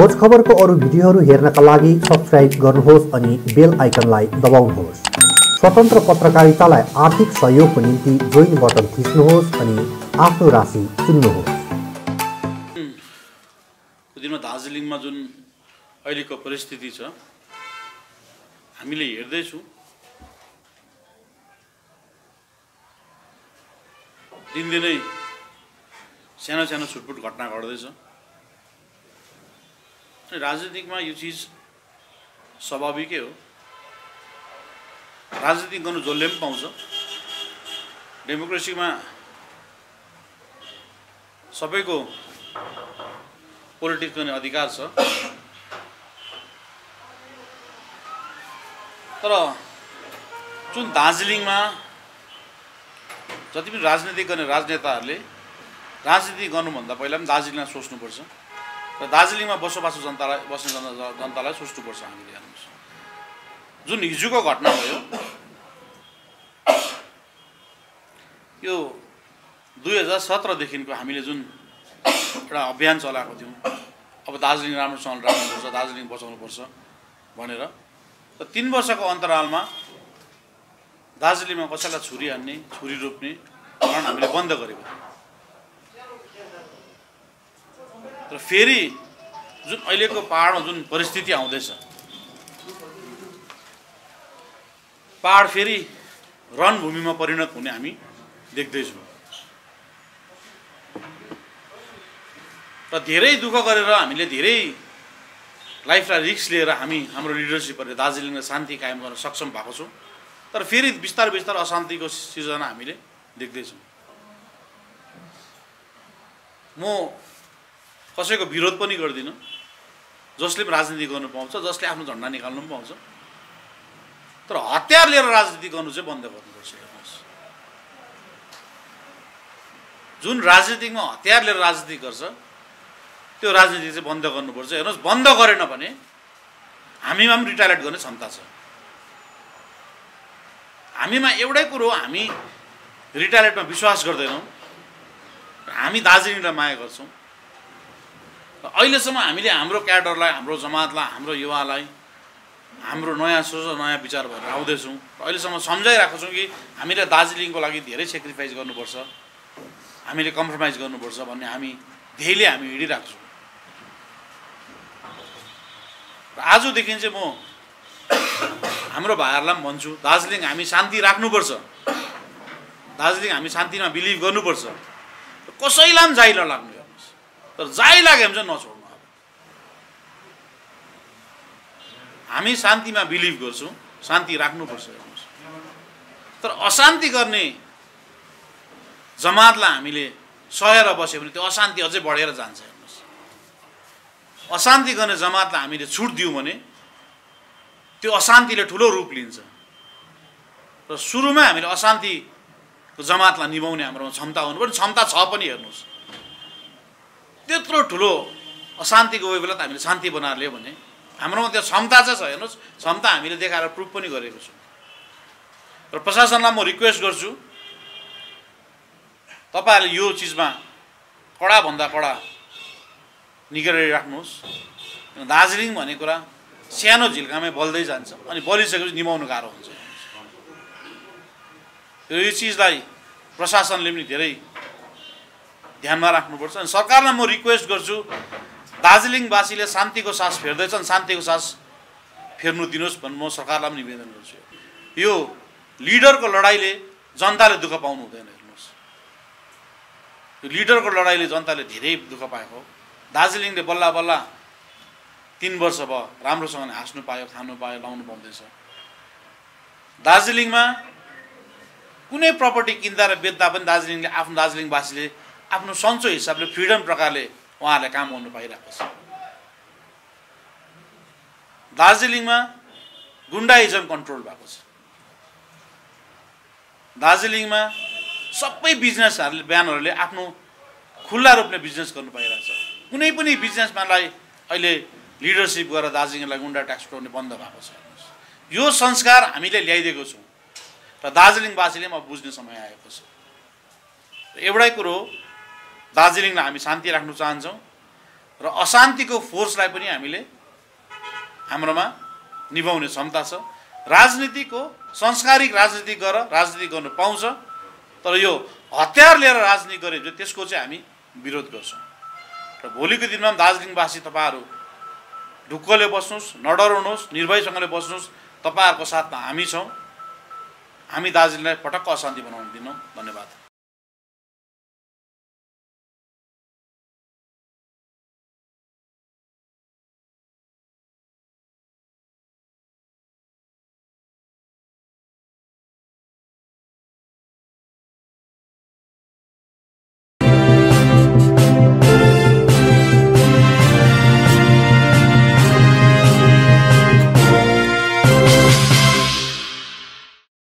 खोज खबरको अरू भिडियोहरू हेर्नका लागि सब्सक्राइब गर्नुहोस् अनि बेल आइकनलाई दबाउनुहोस्। स्वतन्त्र पत्रकारितालाई आर्थिक सहयोगको निम्ति जोइन बटन थिच्नुहोस् अनि आफ्नो राशि चुन्नुहोस्। दिनमा दार्जिलिङमा जुन अहिलेको परिस्थिति छ हामीले हेर्दैछौँ। दिनदिनै सानो सानो छुटपुट घटना घट्दैछ। अनि राजनीतिकमा यो चिज स्वाभाविकै हो राजनीति गर्नु जसले पनि पाउँछ डेमोक्रेसीमा सबैको पोलिटिक्स गर्ने अधिकार छ तर जुन दार्जिलिङमा जति पनि राजनीति गर्ने राजनेताहरूले राजनीति गर्नुभन्दा पहिला पनि दार्जिलिङलाई सोच्नुपर्छ र दार्जिलिङमा बसोबासो जनतालाई बस्ने जनता जनतालाई सोच्नुपर्छ हामीले हेर्नुहोस्। जुन हिजोको घटना भयो यो दुई हजार सत्रदेखिको हामीले जुन एउटा अभियान चलाएको थियौँ अब दार्जिलिङ राम्रोसँगले राख्नुपर्छ दार्जिलिङ बचाउनुपर्छ भनेर र तिन वर्षको अन्तरालमा दार्जिलिङमा कसैलाई छुरी हान्ने छुरी रोप्ने कारण हामीले बन्द गरेको थियौँ। र फेरि जुन अहिलेको पाहाडमा जुन परिस्थिति आउँदैछ पाहाड फेरि रणभूमिमा परिणत हुने हामी देख्दैछौँ। र धेरै दुःख गरेर हामीले धेरै लाइफलाई रिक्स लिएर हामी हाम्रो लिडरसिपहरूले दार्जिलिङमा शान्ति कायम गर्न सक्षम भएको छौँ। तर फेरि बिस्तारै बिस्तारै अशान्तिको सिर्जना हामीले देख्दैछौँ। म कसैको विरोध पनि गर्दिनँ। जसले पनि राजनीति गर्नु पाउँछ जसले आफ्नो झन्डा निकाल्नु पनि पाउँछ। तर हतियार लिएर राजनीति गर्नु चाहिँ बन्द गर्नुपर्छ हेर्नुहोस्। जुन राजनीतिमा हतियार लिएर राजनीति गर्छ त्यो राजनीति चाहिँ बन्द गर्नुपर्छ। हेर्नुहोस् बन्द गरेन भने हामीमा पनि रिटायर्ड गर्ने क्षमता छ। हामीमा एउटै कुरो हामी रिटायर्डमा विश्वास गर्दैनौँ। हामी दार्जिलिङलाई माया गर्छौँ। अहिलेसम्म हामीले हाम्रो क्याडरलाई हाम्रो जमातलाई हाम्रो युवालाई हाम्रो नयाँ सोच नयाँ विचार भएर आउँदैछौँ। र अहिलेसम्म सम्झाइरहेको छौँ कि हामीले दार्जिलिङको लागि धेरै सेक्रिफाइस गर्नुपर्छ हामीले कम्प्रोमाइज गर्नुपर्छ भन्ने हामी ध्येयले हामी हिँडिरहेको छौँ। र आजदेखि चाहिँ म हाम्रो भाइहरूलाई पनि भन्छु दार्जिलिङ हामी शान्ति राख्नुपर्छ। दार्जिलिङ हामी शान्तिमा बिलिभ गर्नुपर्छ। कसैलाई पनि नलाग्नु हेर्नुहोस् तर जाइ लाग्यो भने चाहिँ नछोड्नु अब। हामी शान्तिमा बिलिभ गर्छौँ शान्ति राख्नुपर्छ हेर्नुहोस्। तर अशान्ति गर्ने जमातलाई हामीले सहेर बस्यो भने त्यो अशान्ति अझै बढेर जान्छ हेर्नुहोस्। अशान्ति गर्ने जमातलाई हामीले छुट दियौँ भने त्यो अशान्तिले ठुलो रूप लिन्छ। र सुरुमा हामीले अशान्तिको जमातलाई निभाउने हाम्रोमा क्षमता हुनु पनि क्षमता छ पनि हेर्नुहोस्। त्यत्रो ठुलो अशान्तिको बेला त हामीले शान्ति बनाएर ल्यायो भने। हाम्रोमा त्यो क्षमता चाहिँ छ हेर्नुहोस्। क्षमता हामीले देखाएर प्रुफ पनि गरेको छौँ। र प्रशासनलाई म रिक्वेस्ट गर्छु तपाईँहरूले यो चिजमा कडाभन्दा कडा निगरानी राख्नुहोस्। दार्जिलिङ भन्ने कुरा सानो झिल्कामै बल्दै जान्छ अनि बलिसकेपछि निभाउनु गाह्रो हुन्छ। यो चिजलाई प्रशासनले पनि धेरै ध्यानमा राख्नुपर्छ अनि सरकारलाई म रिक्वेस्ट गर्छु दार्जिलिङवासीले शान्तिको सास फेर्दैछन् शान्तिको सास फेर्नु दिनुहोस् भन्नु म सरकारलाई पनि निवेदन गर्छु। यो लिडरको लडाइँले जनताले दुःख पाउनु हुँदैन हेर्नुहोस्। यो लिडरको लडाइँले जनताले धेरै दुःख पाएको दार्जिलिङले बल्ल बल्ल तिन वर्ष भयो राम्रोसँगले हाँस्नु पायो खानु पायो लाउनु पाउँदैछ। दार्जिलिङमा कुनै प्रपर्टी किन्दा र बेच्दा पनि दार्जिलिङले आफ्नो दार्जिलिङवासीले आफ्नो सन्चो हिसाबले फ्रिडम प्रकारले उहाँहरूले काम गर्नु पाइरहेको छ। दार्जिलिङमा गुन्डाइजम कन्ट्रोल भएको छ। दार्जिलिङमा सबै बिजनेसहरूले बिहानहरूले आफ्नो खुल्ला रूपले बिजनेस गर्नु पाइरहेको छ। कुनै पनि बिजनेसम्यानलाई अहिले लिडरसिप गरेर दार्जिलिङलाई गुन्डा ट्याक्स उठाउने बन्द भएको छ। यो संस्कार हामीले ल्याइदिएको छौँ। र दार्जिलिङवासीले अब बुझ्ने समय आएको छ। एउटै कुरो दार्जिलिङलाई हामी शान्ति राख्न चाहन्छौँ र अशान्तिको फोर्सलाई पनि हामीले हाम्रोमा निभाउने क्षमता छ। राजनीतिको संस्कारिक राजनीति गर राजनीति गर्नु पाउँछ तर यो हतियार लिएर राजनीति गऱ्यो भने त्यसको चाहिँ हामी विरोध गर्छौँ। र भोलिको दिनमा दार्जिलिङवासी तपाईँहरू ढुक्कले बस्नुहोस् नडराउनुहोस् निर्भयसँगले बस्नुहोस् तपाईँहरूको साथमा हामी छौँ। हामी दार्जिलिङलाई पटक्क अशान्ति बनाउनु दिनौँ। धन्यवाद।